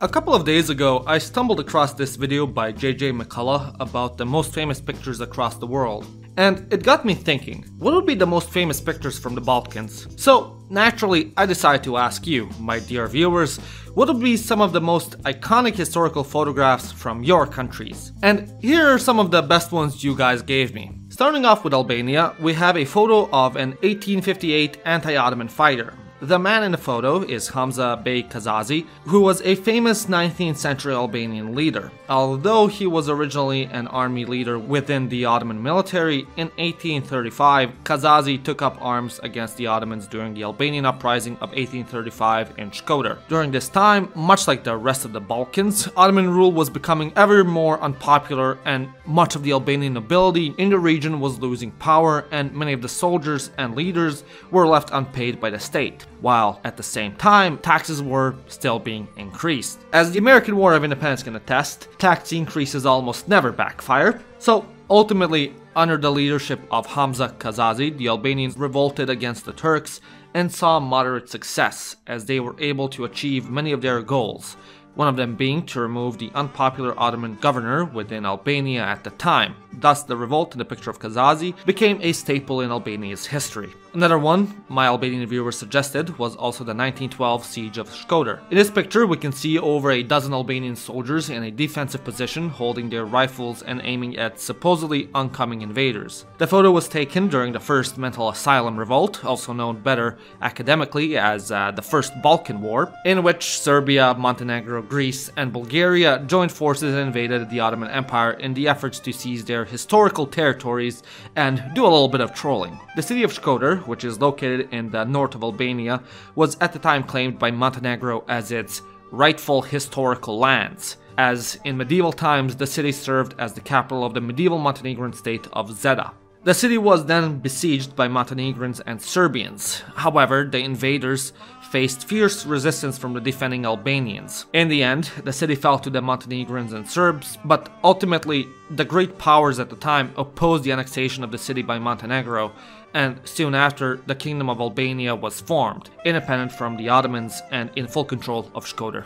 A couple of days ago, I stumbled across this video by JJ McCullough about the most famous pictures across the world. And it got me thinking, what would be the most famous pictures from the Balkans? So, naturally, I decided to ask you, my dear viewers, what would be some of the most iconic historical photographs from your countries? And here are some of the best ones you guys gave me. Starting off with Albania, we have a photo of an 1858 anti-Ottoman fighter. The man in the photo is Hamza Bey Kazazi, who was a famous 19th century Albanian leader. Although he was originally an army leader within the Ottoman military, in 1835 Kazazi took up arms against the Ottomans during the Albanian uprising of 1835 in Shkodër. During this time, much like the rest of the Balkans, Ottoman rule was becoming ever more unpopular and much of the Albanian nobility in the region was losing power and many of the soldiers and leaders were left unpaid by the state while at the same time, taxes were still being increased. As the American War of Independence can attest, tax increases almost never backfire, so ultimately, under the leadership of Hamza Kazazi, the Albanians revolted against the Turks and saw moderate success as they were able to achieve many of their goals, one of them being to remove the unpopular Ottoman governor within Albania at the time. Thus, the revolt in the picture of Kazazi became a staple in Albania's history. Another one my Albanian viewer suggested was also the 1912 siege of Shkodër. In this picture we can see over a dozen Albanian soldiers in a defensive position holding their rifles and aiming at supposedly oncoming invaders. The photo was taken during the first mental asylum revolt, also known better academically as uh, the First Balkan War, in which Serbia, Montenegro, Greece and Bulgaria joined forces and invaded the Ottoman Empire in the efforts to seize their historical territories and do a little bit of trolling. The city of Shkodër which is located in the north of Albania, was at the time claimed by Montenegro as its rightful historical lands, as in medieval times the city served as the capital of the medieval Montenegrin state of Zeta. The city was then besieged by Montenegrins and Serbians. However, the invaders faced fierce resistance from the defending Albanians. In the end, the city fell to the Montenegrins and Serbs, but ultimately, the great powers at the time opposed the annexation of the city by Montenegro, and soon after, the Kingdom of Albania was formed, independent from the Ottomans and in full control of Shkodër.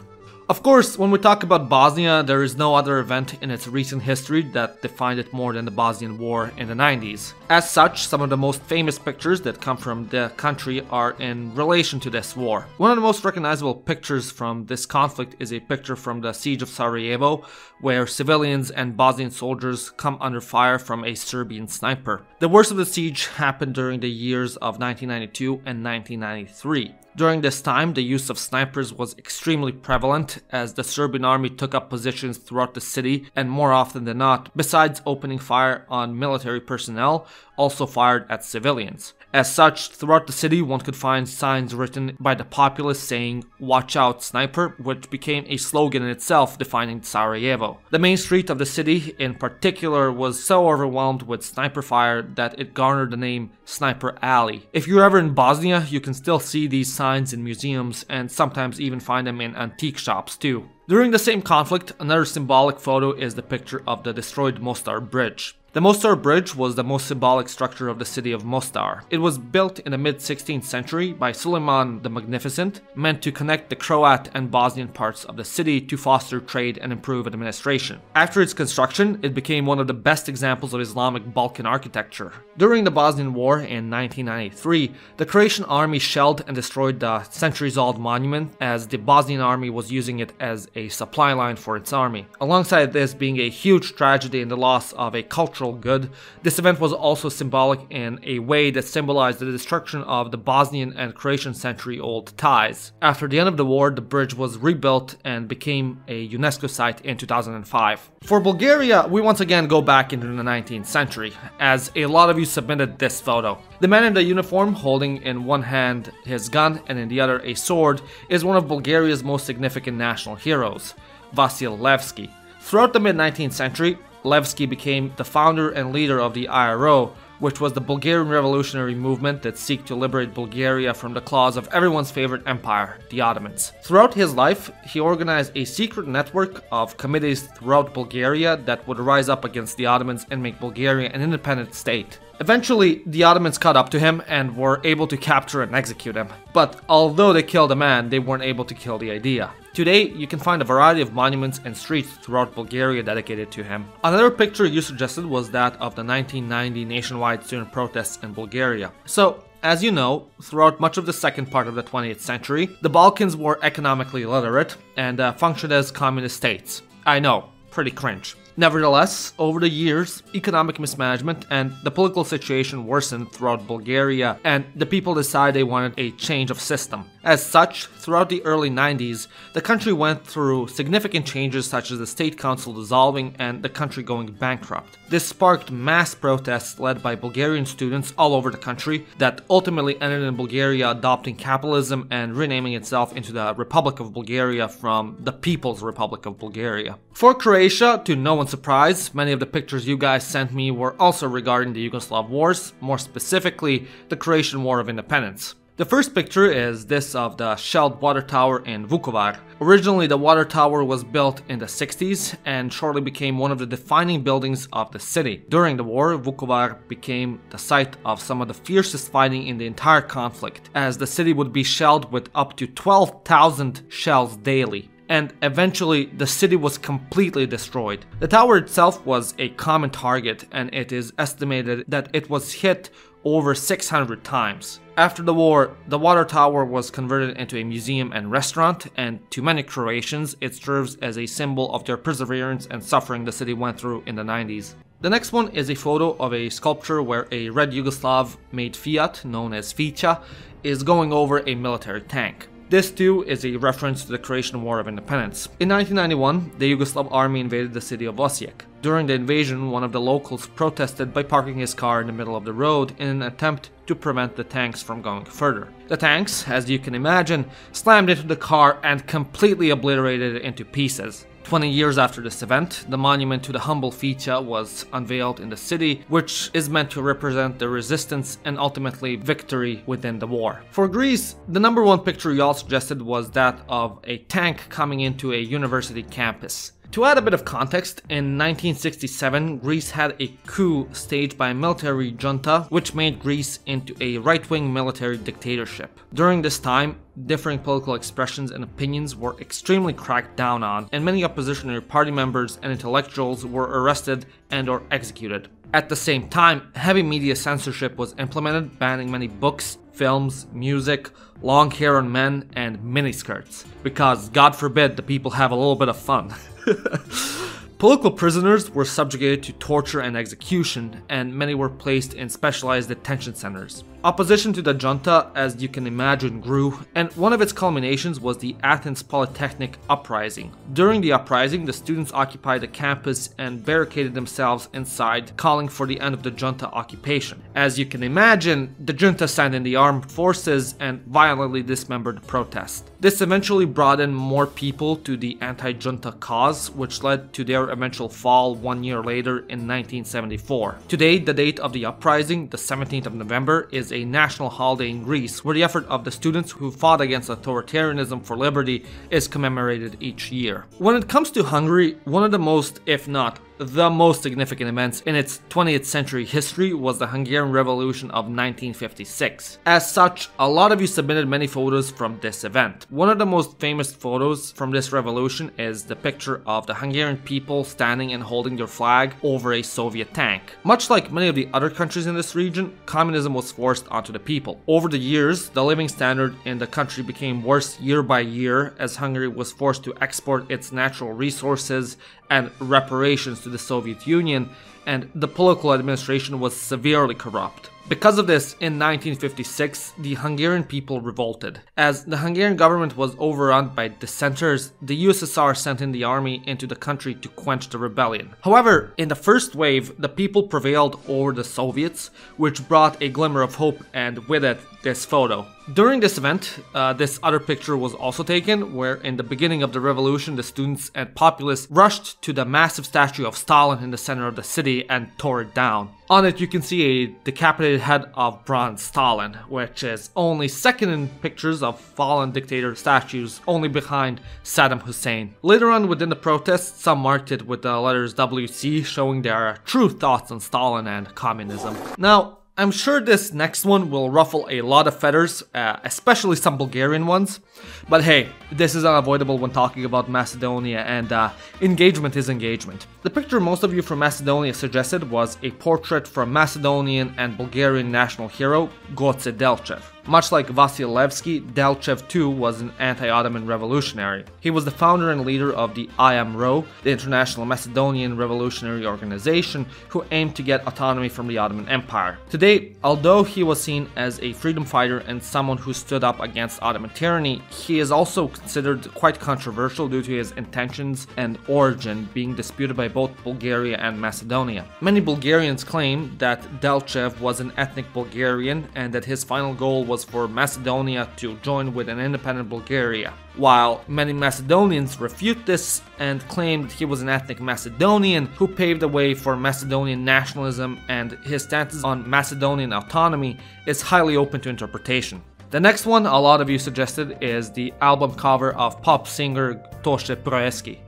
Of course, when we talk about Bosnia, there is no other event in its recent history that defined it more than the Bosnian War in the 90s. As such, some of the most famous pictures that come from the country are in relation to this war. One of the most recognizable pictures from this conflict is a picture from the siege of Sarajevo, where civilians and Bosnian soldiers come under fire from a Serbian sniper. The worst of the siege happened during the years of 1992 and 1993. During this time, the use of snipers was extremely prevalent as the Serbian army took up positions throughout the city and more often than not, besides opening fire on military personnel, also fired at civilians. As such, throughout the city one could find signs written by the populace saying, watch out sniper, which became a slogan in itself defining Sarajevo. The main street of the city in particular was so overwhelmed with sniper fire that it garnered the name Sniper Alley. If you're ever in Bosnia, you can still see these signs in museums and sometimes even find them in antique shops too. During the same conflict, another symbolic photo is the picture of the destroyed Mostar Bridge. The Mostar Bridge was the most symbolic structure of the city of Mostar. It was built in the mid 16th century by Suleiman the Magnificent, meant to connect the Croat and Bosnian parts of the city to foster trade and improve administration. After its construction, it became one of the best examples of Islamic Balkan architecture. During the Bosnian War in 1993, the Croatian army shelled and destroyed the centuries old monument as the Bosnian army was using it as a supply line for its army. Alongside this being a huge tragedy and the loss of a cultural good. This event was also symbolic in a way that symbolized the destruction of the Bosnian and Croatian century old ties. After the end of the war, the bridge was rebuilt and became a UNESCO site in 2005. For Bulgaria, we once again go back into the 19th century, as a lot of you submitted this photo. The man in the uniform, holding in one hand his gun and in the other a sword, is one of Bulgaria's most significant national heroes, Vasil Levski. Throughout the mid 19th century, Levski became the founder and leader of the IRO, which was the Bulgarian revolutionary movement that sought to liberate Bulgaria from the claws of everyone's favorite empire, the Ottomans. Throughout his life, he organized a secret network of committees throughout Bulgaria that would rise up against the Ottomans and make Bulgaria an independent state. Eventually, the Ottomans caught up to him and were able to capture and execute him. But although they killed a man, they weren't able to kill the idea. Today, you can find a variety of monuments and streets throughout Bulgaria dedicated to him. Another picture you suggested was that of the 1990 nationwide student protests in Bulgaria. So, as you know, throughout much of the second part of the 20th century, the Balkans were economically illiterate and uh, functioned as communist states. I know, pretty cringe. Nevertheless, over the years, economic mismanagement and the political situation worsened throughout Bulgaria, and the people decided they wanted a change of system. As such, throughout the early 90s, the country went through significant changes such as the state council dissolving and the country going bankrupt. This sparked mass protests led by Bulgarian students all over the country that ultimately ended in Bulgaria adopting capitalism and renaming itself into the Republic of Bulgaria from the People's Republic of Bulgaria. For Croatia, to no one's surprise, many of the pictures you guys sent me were also regarding the Yugoslav wars, more specifically the Croatian War of Independence. The first picture is this of the shelled water tower in Vukovar. Originally the water tower was built in the 60s and shortly became one of the defining buildings of the city. During the war, Vukovar became the site of some of the fiercest fighting in the entire conflict, as the city would be shelled with up to 12,000 shells daily and eventually the city was completely destroyed. The tower itself was a common target and it is estimated that it was hit over 600 times. After the war, the water tower was converted into a museum and restaurant, and to many Croatians, it serves as a symbol of their perseverance and suffering the city went through in the 90s. The next one is a photo of a sculpture where a red Yugoslav made Fiat, known as Ficha, is going over a military tank. This too is a reference to the Croatian War of Independence. In 1991, the Yugoslav army invaded the city of Osijek. During the invasion, one of the locals protested by parking his car in the middle of the road in an attempt to prevent the tanks from going further. The tanks, as you can imagine, slammed into the car and completely obliterated it into pieces. 20 years after this event, the monument to the humble Ficha was unveiled in the city, which is meant to represent the resistance and ultimately victory within the war. For Greece, the number one picture y'all suggested was that of a tank coming into a university campus. To add a bit of context, in 1967, Greece had a coup staged by a military junta which made Greece into a right wing military dictatorship. During this time, differing political expressions and opinions were extremely cracked down on, and many oppositionary party members and intellectuals were arrested and or executed. At the same time, heavy media censorship was implemented, banning many books, films, music, long hair on men, and miniskirts. Because, God forbid, the people have a little bit of fun. Political prisoners were subjugated to torture and execution, and many were placed in specialized detention centers. Opposition to the junta, as you can imagine, grew, and one of its culminations was the Athens Polytechnic uprising. During the uprising, the students occupied the campus and barricaded themselves inside, calling for the end of the junta occupation. As you can imagine, the junta sent in the armed forces and violently dismembered the protest. This eventually brought in more people to the anti-junta cause, which led to their eventual fall one year later in 1974. Today, the date of the uprising, the 17th of November, is a national holiday in Greece where the effort of the students who fought against authoritarianism for liberty is commemorated each year. When it comes to Hungary, one of the most, if not the most significant events in its 20th century history was the Hungarian Revolution of 1956. As such, a lot of you submitted many photos from this event. One of the most famous photos from this revolution is the picture of the Hungarian people standing and holding their flag over a Soviet tank. Much like many of the other countries in this region, communism was forced onto the people. Over the years, the living standard in the country became worse year by year as Hungary was forced to export its natural resources and reparations to the Soviet Union, and the political administration was severely corrupt. Because of this, in 1956, the Hungarian people revolted. As the Hungarian government was overrun by dissenters, the USSR sent in the army into the country to quench the rebellion. However, in the first wave, the people prevailed over the Soviets, which brought a glimmer of hope and with it, this photo. During this event, uh, this other picture was also taken, where in the beginning of the revolution, the students and populace rushed to the massive statue of Stalin in the center of the city and tore it down. On it, you can see a decapitated head of bronze Stalin, which is only second in pictures of fallen dictator statues, only behind Saddam Hussein. Later on within the protests, some marked it with the letters WC, showing their true thoughts on Stalin and communism. Now, I'm sure this next one will ruffle a lot of feathers, uh, especially some Bulgarian ones. But hey, this is unavoidable when talking about Macedonia, and uh, engagement is engagement. The picture most of you from Macedonia suggested was a portrait from Macedonian and Bulgarian national hero Goce Delchev. Much like Vasil Levski, Delchev too was an anti-Ottoman revolutionary. He was the founder and leader of the IMRO, the International Macedonian Revolutionary Organization, who aimed to get autonomy from the Ottoman Empire. Today, although he was seen as a freedom fighter and someone who stood up against Ottoman tyranny, he is also considered quite controversial due to his intentions and origin being disputed by both Bulgaria and Macedonia. Many Bulgarians claim that Delchev was an ethnic Bulgarian and that his final goal was for Macedonia to join with an independent Bulgaria, while many Macedonians refute this and claim that he was an ethnic Macedonian who paved the way for Macedonian nationalism and his stances on Macedonian autonomy is highly open to interpretation. The next one a lot of you suggested is the album cover of pop singer Toshe Proeski.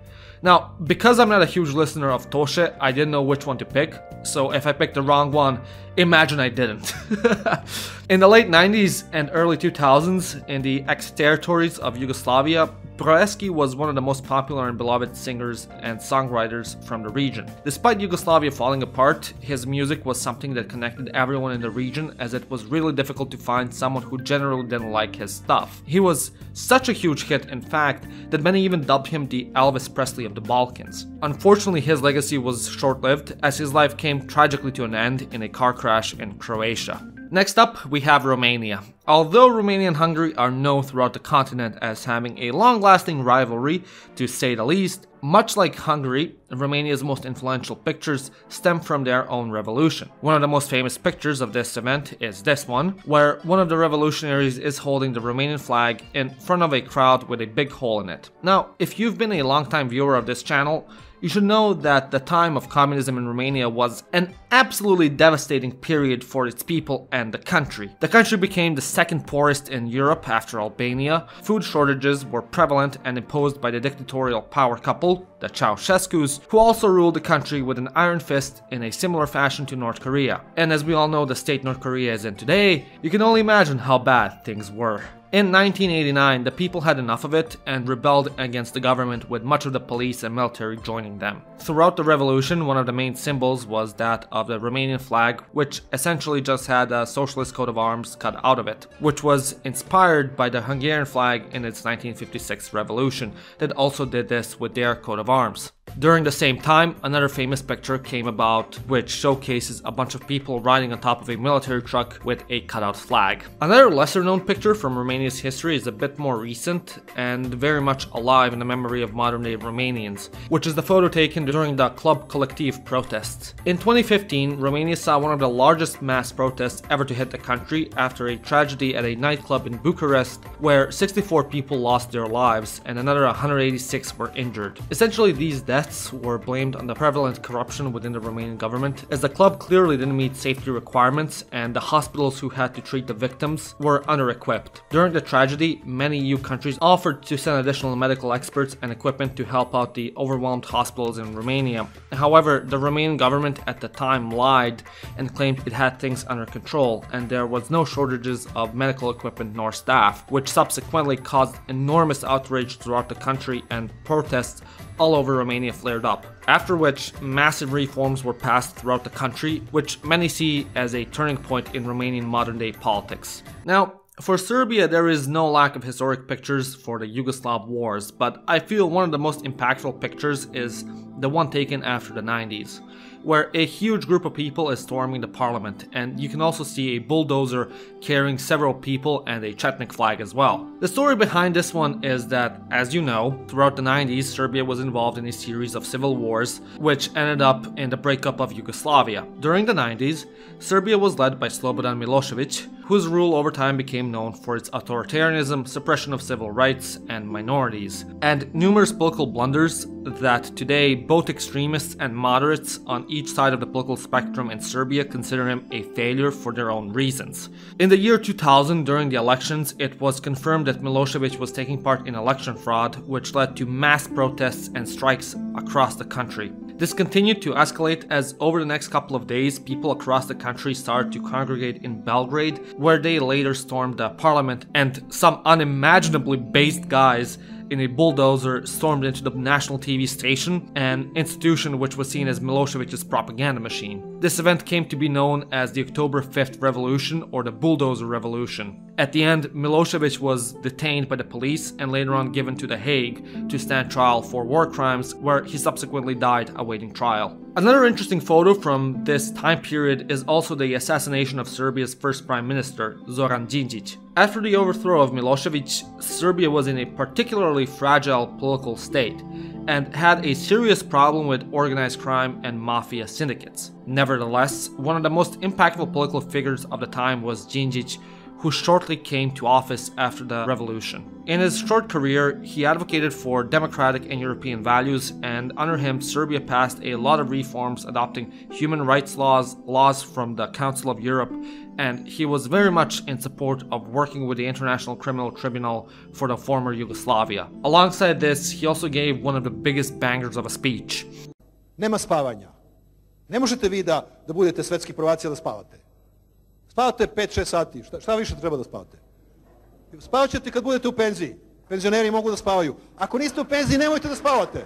Now, because I'm not a huge listener of Toshe, I didn't know which one to pick, so if I picked the wrong one, imagine I didn't. in the late 90s and early 2000s, in the ex-territories of Yugoslavia, Proeski was one of the most popular and beloved singers and songwriters from the region. Despite Yugoslavia falling apart, his music was something that connected everyone in the region as it was really difficult to find someone who generally didn't like his stuff. He was such a huge hit, in fact, that many even dubbed him the Elvis Presley of the Balkans. Unfortunately, his legacy was short-lived as his life came tragically to an end in a car crash in Croatia. Next up, we have Romania. Although Romania and Hungary are known throughout the continent as having a long-lasting rivalry, to say the least, much like Hungary, Romania's most influential pictures stem from their own revolution. One of the most famous pictures of this event is this one, where one of the revolutionaries is holding the Romanian flag in front of a crowd with a big hole in it. Now, if you've been a longtime viewer of this channel, you should know that the time of communism in Romania was an absolutely devastating period for its people and the country. The country became the second poorest in Europe after Albania, food shortages were prevalent and imposed by the dictatorial power couple, the Ceausescus, who also ruled the country with an iron fist in a similar fashion to North Korea. And as we all know the state North Korea is in today, you can only imagine how bad things were. In 1989, the people had enough of it and rebelled against the government with much of the police and military joining them. Throughout the revolution, one of the main symbols was that of the Romanian flag, which essentially just had a socialist coat of arms cut out of it, which was inspired by the Hungarian flag in its 1956 revolution that also did this with their coat of arms. During the same time, another famous picture came about which showcases a bunch of people riding on top of a military truck with a cutout flag. Another lesser known picture from Romania's history is a bit more recent and very much alive in the memory of modern day Romanians, which is the photo taken during the Club Colectiv protests. In 2015, Romania saw one of the largest mass protests ever to hit the country after a tragedy at a nightclub in Bucharest where 64 people lost their lives and another 186 were injured. Essentially, these deaths deaths were blamed on the prevalent corruption within the Romanian government, as the club clearly didn't meet safety requirements and the hospitals who had to treat the victims were under-equipped. During the tragedy, many EU countries offered to send additional medical experts and equipment to help out the overwhelmed hospitals in Romania. However, the Romanian government at the time lied and claimed it had things under control, and there was no shortages of medical equipment nor staff, which subsequently caused enormous outrage throughout the country and protests all over Romania flared up, after which massive reforms were passed throughout the country, which many see as a turning point in Romanian modern day politics. Now, for Serbia, there is no lack of historic pictures for the Yugoslav wars, but I feel one of the most impactful pictures is the one taken after the 90s where a huge group of people is storming the parliament, and you can also see a bulldozer carrying several people and a Chetnik flag as well. The story behind this one is that, as you know, throughout the 90s, Serbia was involved in a series of civil wars, which ended up in the breakup of Yugoslavia. During the 90s, Serbia was led by Slobodan Milosevic, whose rule over time became known for its authoritarianism, suppression of civil rights and minorities, and numerous political blunders that today both extremists and moderates on each side of the political spectrum in Serbia consider him a failure for their own reasons. In the year 2000, during the elections, it was confirmed that Milosevic was taking part in election fraud, which led to mass protests and strikes across the country. This continued to escalate as over the next couple of days, people across the country started to congregate in Belgrade, where they later stormed the parliament, and some unimaginably based guys in a bulldozer stormed into the national TV station, an institution which was seen as Milosevic's propaganda machine. This event came to be known as the October 5th Revolution or the Bulldozer Revolution. At the end, Milosevic was detained by the police and later on given to The Hague to stand trial for war crimes, where he subsequently died awaiting trial. Another interesting photo from this time period is also the assassination of Serbia's first prime minister, Zoran Djindjic. After the overthrow of Milosevic, Serbia was in a particularly fragile political state and had a serious problem with organized crime and mafia syndicates. Nevertheless, one of the most impactful political figures of the time was Djindjic, who shortly came to office after the revolution. In his short career, he advocated for democratic and European values, and under him, Serbia passed a lot of reforms adopting human rights laws, laws from the Council of Europe, and he was very much in support of working with the International Criminal Tribunal for the former Yugoslavia. Alongside this, he also gave one of the biggest bangers of a speech. Nema spavanja. Ne možete vi da, da budete svetski prvaci da spavate. Spavate 5-6 sati, šta, šta više treba da spavate? Spavat ćete kad budete u penziji. Penzioneri mogu da spavaju. Ako niste u penziji, nemojte da spavate.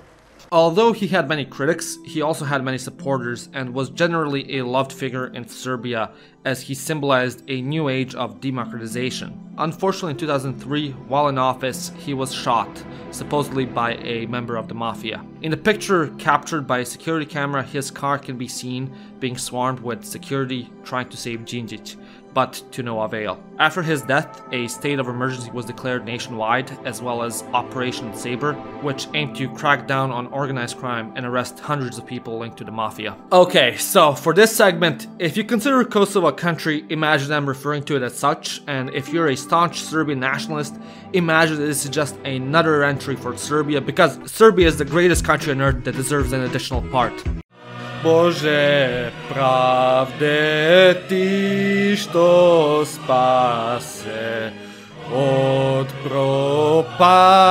Although he had many critics, he also had many supporters and was generally a loved figure in Serbia as he symbolized a new age of democratization. Unfortunately, in 2003, while in office, he was shot, supposedly by a member of the mafia. In the picture captured by a security camera, his car can be seen being swarmed with security trying to save Djindjic but to no avail. After his death, a state of emergency was declared nationwide, as well as Operation Sabre, which aimed to crack down on organized crime and arrest hundreds of people linked to the mafia. Okay, so for this segment, if you consider Kosovo a country, imagine them referring to it as such, and if you're a staunch Serbian nationalist, imagine this is just another entry for Serbia, because Serbia is the greatest country on earth that deserves an additional part. Bože pravde ti što spase od propasti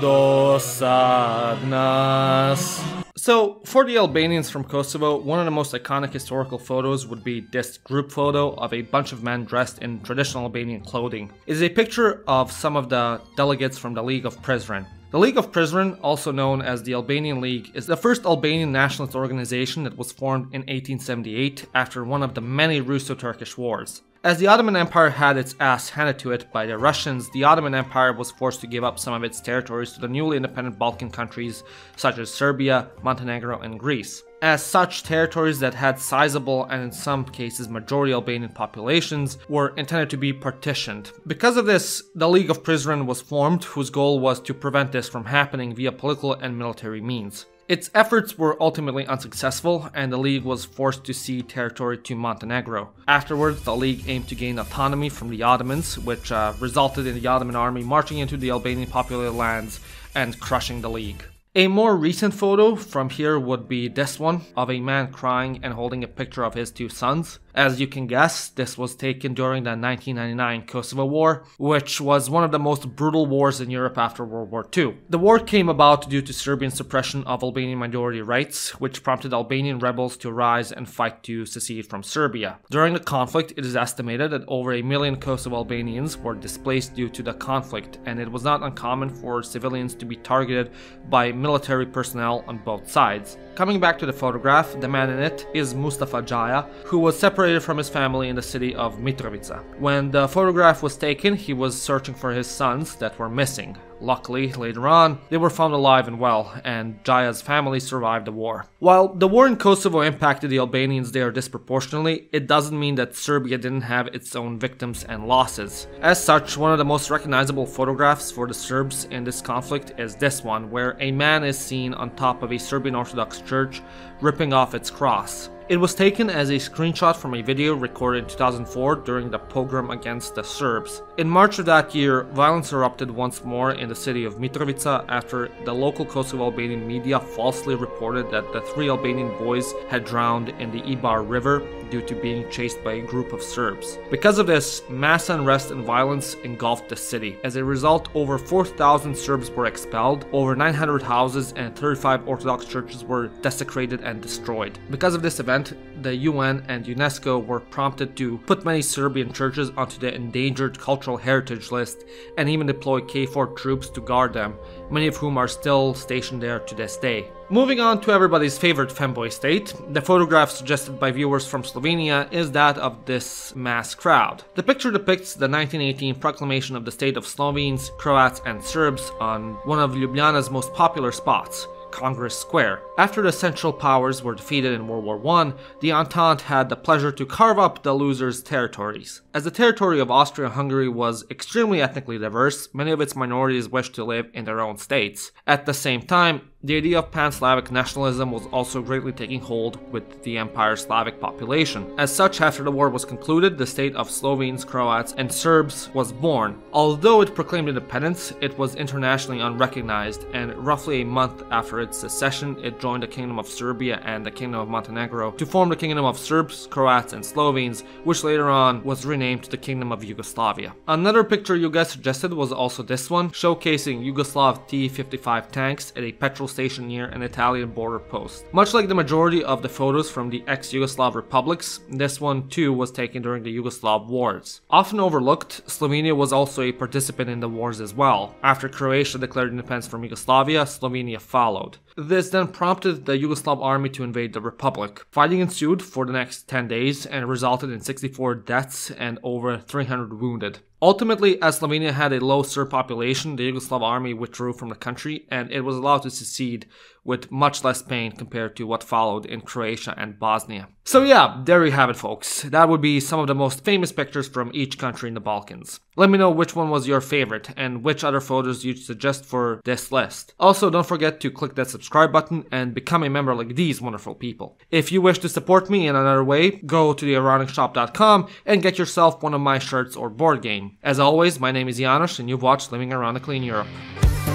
do sad nas. So, for the Albanians from Kosovo, one of the most iconic historical photos would be this group photo of a bunch of men dressed in traditional Albanian clothing. It is a picture of some of the delegates from the League of Prizren. The League of Prizren, also known as the Albanian League, is the first Albanian nationalist organization that was formed in 1878 after one of the many Russo-Turkish wars. As the Ottoman Empire had its ass handed to it by the Russians, the Ottoman Empire was forced to give up some of its territories to the newly independent Balkan countries such as Serbia, Montenegro, and Greece. As such, territories that had sizable and in some cases majority Albanian populations were intended to be partitioned. Because of this, the League of Prizren was formed, whose goal was to prevent this from happening via political and military means. Its efforts were ultimately unsuccessful, and the League was forced to cede territory to Montenegro. Afterwards, the League aimed to gain autonomy from the Ottomans, which uh, resulted in the Ottoman army marching into the Albanian populated lands and crushing the League. A more recent photo from here would be this one of a man crying and holding a picture of his two sons. As you can guess, this was taken during the 1999 Kosovo War, which was one of the most brutal wars in Europe after World War II. The war came about due to Serbian suppression of Albanian minority rights, which prompted Albanian rebels to rise and fight to secede from Serbia. During the conflict, it is estimated that over a million Kosovo Albanians were displaced due to the conflict, and it was not uncommon for civilians to be targeted by military personnel on both sides. Coming back to the photograph, the man in it is Mustafa Jaya, who was separated from his family in the city of Mitrovica. When the photograph was taken, he was searching for his sons that were missing. Luckily, later on, they were found alive and well, and Jaya's family survived the war. While the war in Kosovo impacted the Albanians there disproportionately, it doesn't mean that Serbia didn't have its own victims and losses. As such, one of the most recognizable photographs for the Serbs in this conflict is this one, where a man is seen on top of a Serbian Orthodox church ripping off its cross. It was taken as a screenshot from a video recorded in 2004 during the pogrom against the Serbs. In March of that year, violence erupted once more in the city of Mitrovica after the local Kosovo Albanian media falsely reported that the three Albanian boys had drowned in the Ibar River due to being chased by a group of Serbs. Because of this, mass unrest and violence engulfed the city. As a result, over 4,000 Serbs were expelled, over 900 houses and 35 Orthodox churches were desecrated and destroyed. Because of this event, the UN and UNESCO were prompted to put many Serbian churches onto the endangered cultural heritage list and even deploy KFOR troops to guard them, many of whom are still stationed there to this day. Moving on to everybody's favorite femboy state, the photograph suggested by viewers from Slovenia is that of this mass crowd. The picture depicts the 1918 proclamation of the state of Slovenes, Croats and Serbs on one of Ljubljana's most popular spots, Congress Square. After the Central Powers were defeated in World War I, the Entente had the pleasure to carve up the losers' territories. As the territory of Austria-Hungary was extremely ethnically diverse, many of its minorities wished to live in their own states. At the same time, the idea of pan-Slavic nationalism was also greatly taking hold with the empire's Slavic population. As such, after the war was concluded, the state of Slovenes, Croats, and Serbs was born. Although it proclaimed independence, it was internationally unrecognized, and roughly a month after its secession, it joined the Kingdom of Serbia and the Kingdom of Montenegro to form the Kingdom of Serbs, Croats, and Slovenes, which later on was renamed the Kingdom of Yugoslavia. Another picture you guys suggested was also this one, showcasing Yugoslav T-55 tanks at a petrol station near an Italian border post. Much like the majority of the photos from the ex-Yugoslav republics, this one too was taken during the Yugoslav wars. Often overlooked, Slovenia was also a participant in the wars as well. After Croatia declared independence from Yugoslavia, Slovenia followed. This then prompted the Yugoslav army to invade the republic. Fighting ensued for the next 10 days and resulted in 64 deaths and over 300 wounded. Ultimately, as Slovenia had a low Serb population, the Yugoslav army withdrew from the country and it was allowed to secede with much less pain compared to what followed in Croatia and Bosnia. So yeah, there you have it folks. That would be some of the most famous pictures from each country in the Balkans. Let me know which one was your favorite and which other photos you'd suggest for this list. Also, don't forget to click that subscribe button and become a member like these wonderful people. If you wish to support me in another way, go to theironicshop.com and get yourself one of my shirts or board game. As always, my name is Janos and you've watched Living Ironically in Europe.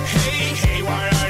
Hey, hey,